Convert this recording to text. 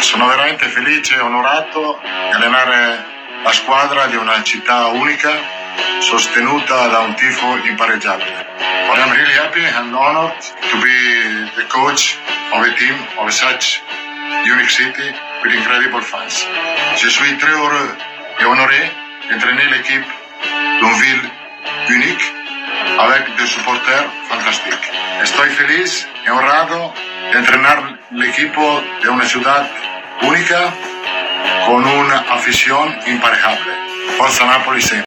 Sono veramente felice e onorato di allenare la squadra di una città unica, sostenuta da un tifo impareggiabile. I am really happy and honored to be the coach of a team of such unique city with incredible fans. Je suis très heureux et honoré d'entraîner l'équipe d'une ville unique avec des supporters fantastiques. Estoy feliz y honrado de entrenar el equipo de una ciudad única con una afición imparejable. Forza Napoli.